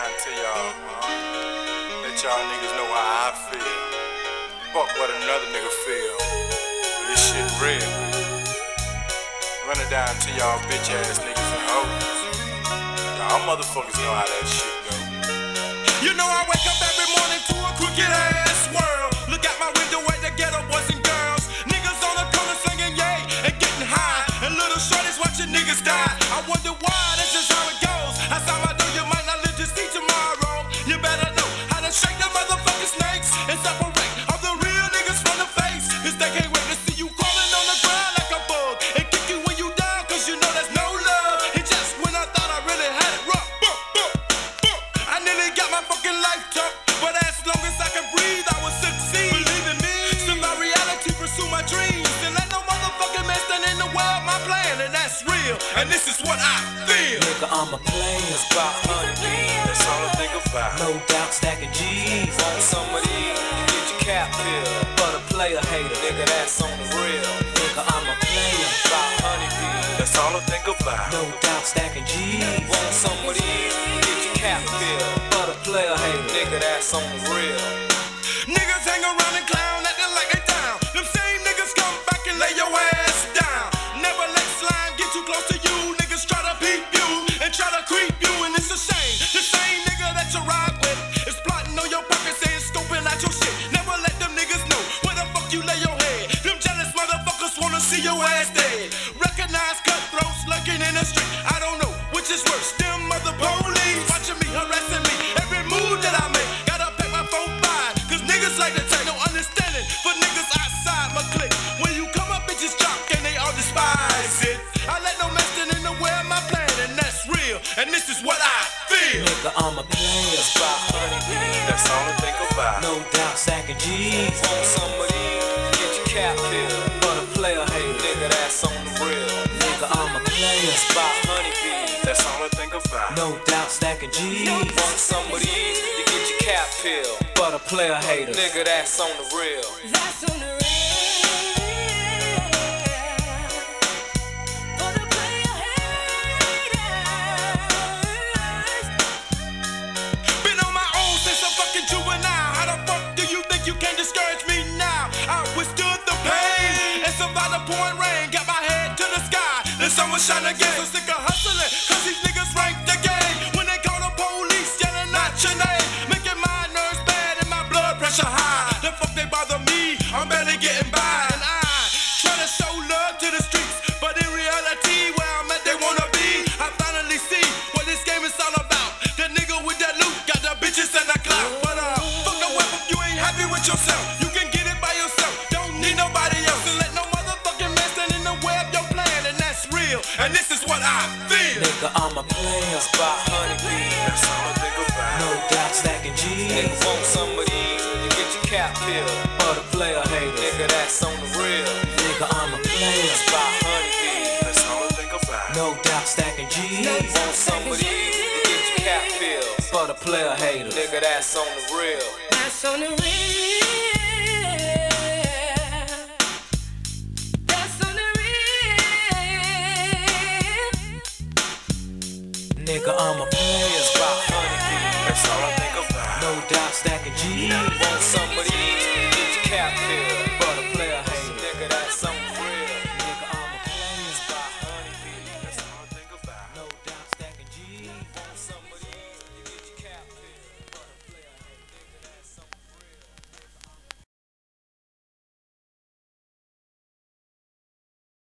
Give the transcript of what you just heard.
down to y'all. Let y'all niggas know how I feel. Fuck what another nigga feel. This shit real. Run it down to y'all bitch ass niggas and hoes. Y'all motherfuckers know how that shit go. You know I wake And this is what I feel. Nigga, I'm a player. About honey that's all I think about. No doubt stacking G's. Want some of these, you get your cap filled. But a player hater. Nigga, that's on the real. Nigga, I'm a player. About honeybees. That's all I think about. No doubt stacking G's. Want some of these, you get your cap filled. But a player hater. Nigga, that's on the real. Niggas hang around and clown, acting like they down. Them same niggas come back and lay your see your ass dead. Recognize cutthroats lurking in the street. I don't know which is worse. Them mother police watching me, harassing me. Every move that I make, gotta pack my phone by. Cause niggas like to take no understanding for niggas outside my clique. When you come up, bitches jock and they all despise it. I let no man stand in the way of my plan, and that's real. And this is what I feel. Nigga, I'm a player. About honeybees. That's all I think about. No doubt stacking G's. Want some of these, get your cap filled. A player. About honeybees. That's all I think about. No doubt stacking G's. Want some of these, you get your cap filled. But a player hater. Nigga, that's on the real. That's on the rail. For the player haters. Been on my own since a fucking juvenile. How the fuck do you think you can discourage me now? I withstood the pain and survived the pouring rain. Will shine again. So sick of hustling, cause these niggas rank the game. When they call the police, yelling out your name. Making my nerves bad and my blood pressure high. The fuck they bother me? I'm barely I'm a player. About honeybees. That's all I think about. No doubt stacking Nigga, G's. want some of these, you get your cap filled. But a player hater. Nigga, that's on the real. Nigga, I'm a player. About honeybees. That's all I think about. No doubt stacking G's. Want some of these, you get your cap filled. But a player hater. Nigga, that's on the real. That's on the rail. Nigga, I'm a player. That's all I think about. No doubt stacking G's.